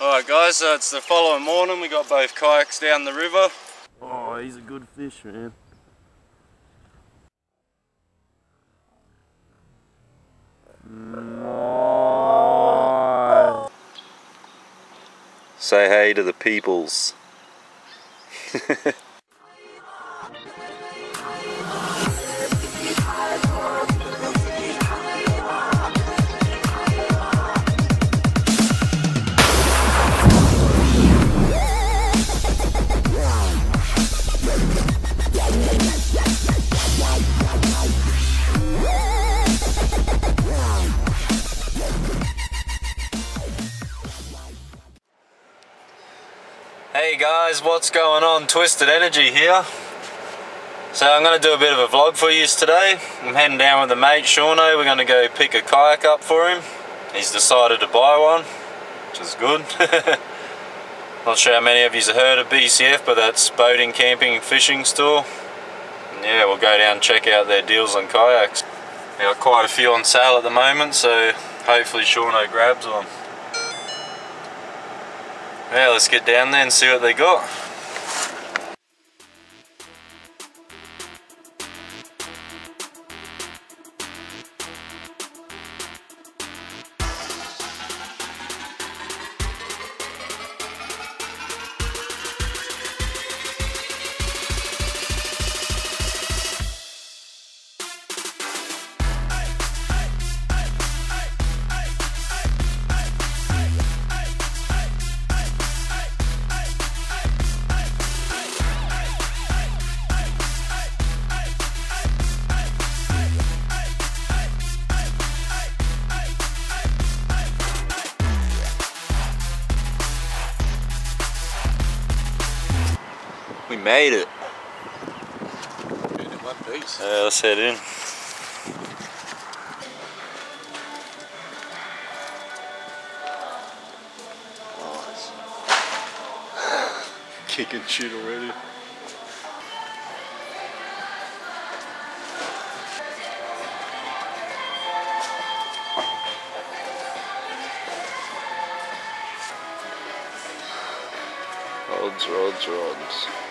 Alright guys, so it's the following morning, we got both kayaks down the river. Oh, he's a good fish, man. Say hey to the peoples. Hey guys, what's going on? Twisted Energy here. So I'm going to do a bit of a vlog for you today. I'm heading down with a mate, Shauno. We're going to go pick a kayak up for him. He's decided to buy one, which is good. Not sure how many of you have heard of BCF, but that's Boating, Camping, Fishing Store. And yeah, we'll go down and check out their deals on kayaks. We got quite a few on sale at the moment, so hopefully Shauno grabs one. Yeah, let's get down there and see what they got. Made it. in one piece. Yeah, let's head in. Nice. Kicking shit already. Rods, rods, rods.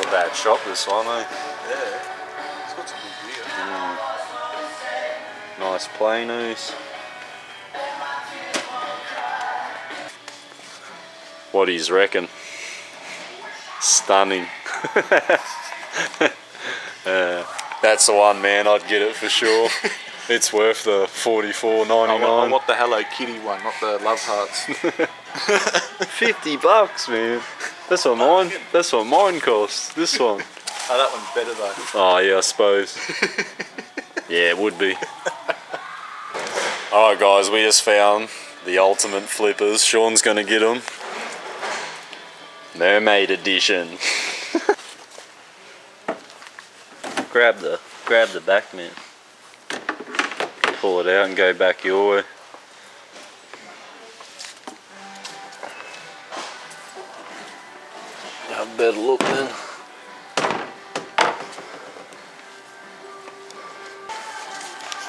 Not a bad shop this one, eh? Yeah. It's got some good gear. Nice planos. What do you reckon? Stunning. Uh, that's the one, man. I'd get it for sure. it's worth the forty-four I want, I ninety-nine. want the Hello Kitty one, not the Love Hearts. Fifty bucks, man. That's what mine. That's what mine costs. This one. oh, that one's better though. Oh yeah, I suppose. yeah, it would be. Alright guys, we just found the ultimate flippers. Shaun's gonna get them. Mermaid edition. grab the grab the back man. Pull it out and go back your way. Have a better look then.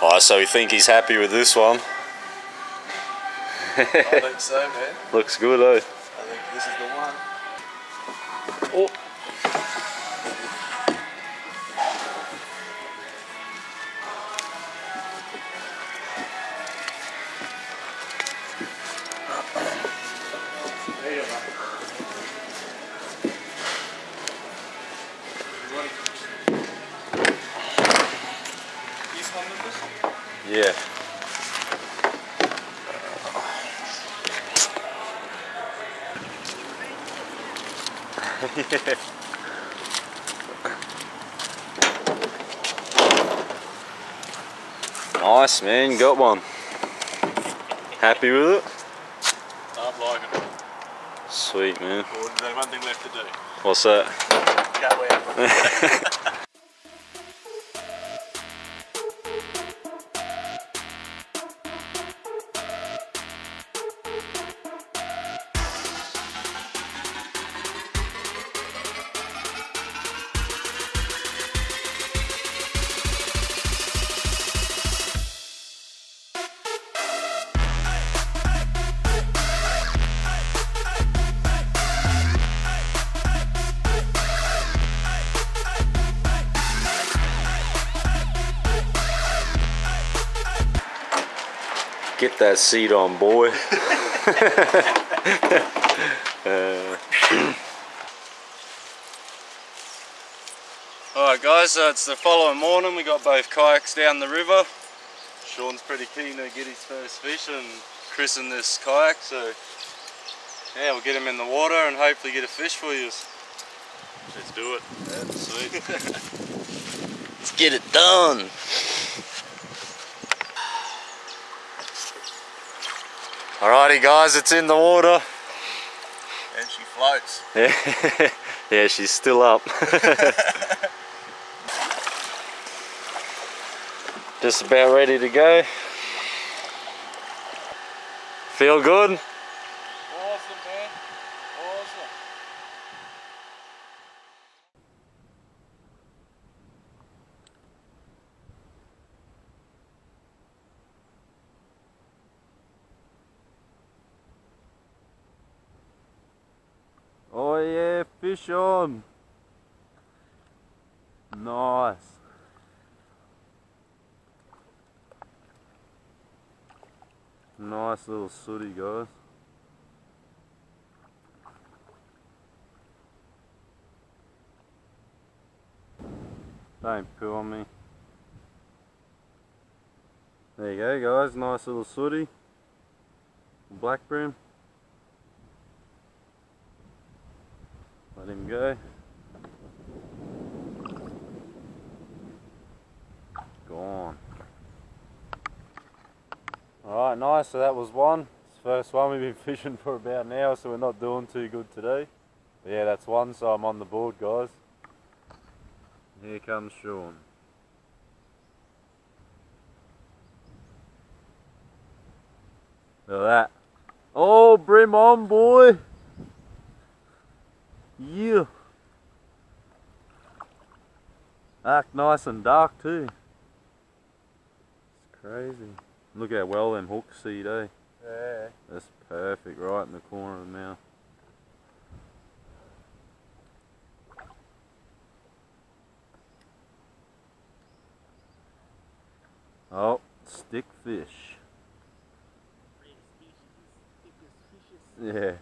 Oh, so we think he's happy with this one. I think so, man. Looks good, eh? nice man, got one. Happy with it? I'm liking it. Sweet man. Or is there one thing left to do? What's that? Get that seat on, boy. uh. Alright guys, so it's the following morning. We got both kayaks down the river. Shaun's pretty keen to get his first fish and christen this kayak, so yeah, we'll get him in the water and hopefully get a fish for you. Let's do it. Yeah, sweet. Let's get it done. Alrighty guys, it's in the water. And she floats. Yeah, yeah she's still up. Just about ready to go. Feel good? Awesome, man. Awesome. Oh yeah, fish on. Nice. Nice little sooty guys. Don't poo on me. There you go guys, nice little sooty. Black bream. Let him go. Gone. Alright, nice. So that was one. It's the first one. We've been fishing for about an hour, so we're not doing too good today. But yeah, that's one, so I'm on the board, guys. Here comes Shaun. Look at that. Oh, bream on, boy. Yeah. Act nice and dark too. It's crazy. Look how well them hooks see eh? Yeah. That's perfect, right in the corner of the mouth. Oh, stick fish. Yeah.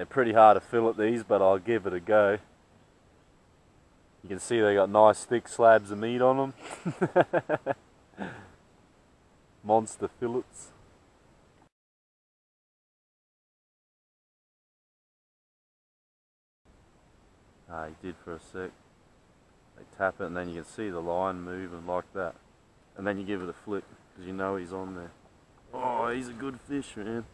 They're pretty hard to fillet these, but I'll give it a go. You can see they got nice thick slabs of meat on them. Monster fillets. Ah, he did for a sec. They tap it and then you can see the line moving like that. And then you give it a flick because you know he's on there. Oh, he's a good fish, man.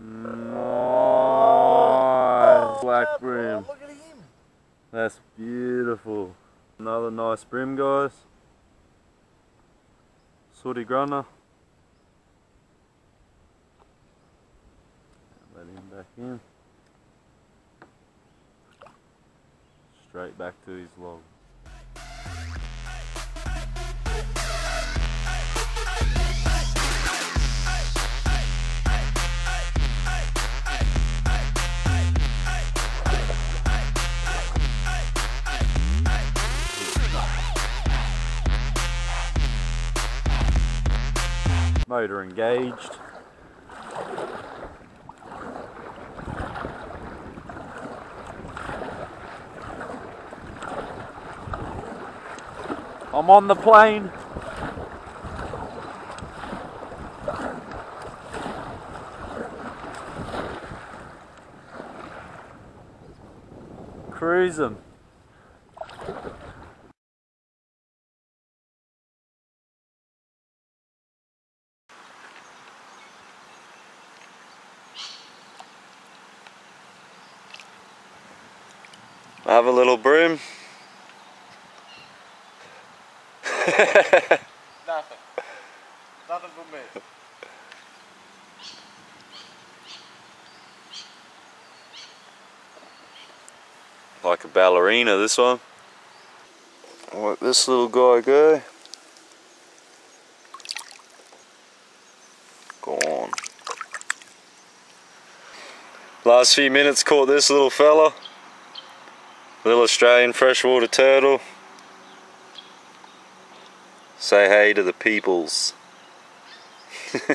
Nice oh, black bream. Look at him. That's beautiful. Another nice bream, guys. Sooty grunter. Let him back in. Straight back to his log. Motor engaged. I'm on the plane. Cruising. Have a little broom. Nothing. Nothing for me. Like a ballerina, this one. Let this little guy go. Gone. Last few minutes caught this little fella. Little Australian freshwater turtle. Say hey to the peoples.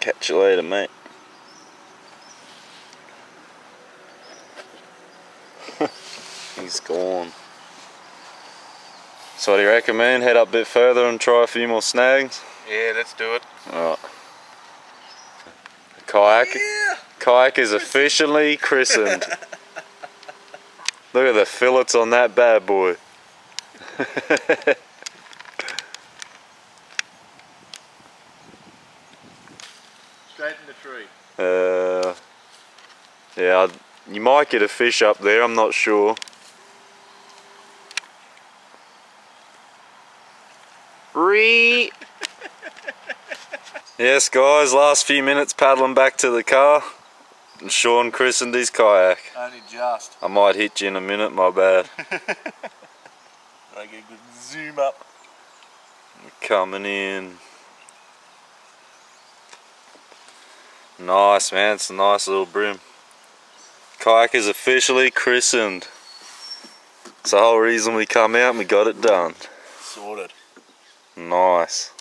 Catch you later, mate. He's gone. So what do you recommend? Head up a bit further and try a few more snags? Yeah, let's do it. Alright. Kayak kayak is officially christened. Look at the fillets on that bad boy. Straight in the tree. Uh, yeah, you might get a fish up there, I'm not sure. Re. yes, guys, last few minutes paddling back to the car. And Shaun christened his kayak. Only just. I might hit you in a minute, my bad. I get a good zoom up. Coming in. Nice, man. It's a nice little bream. Kayak is officially christened. It's the whole reason we come out and we got it done. Sorted. Nice.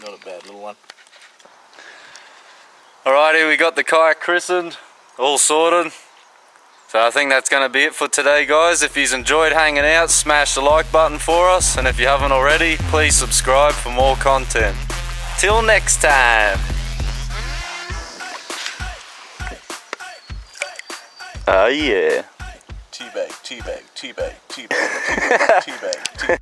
Not a bad little one. Alrighty, we got the kayak christened, all sorted. So I think that's going to be it for today, guys. If you've enjoyed hanging out, smash the like button for us. And if you haven't already, please subscribe for more content. Till next time. Oh yeah. Teabag, teabag, teabag, teabag, teabag, teabag,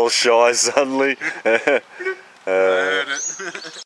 All shy suddenly. uh, Heard it.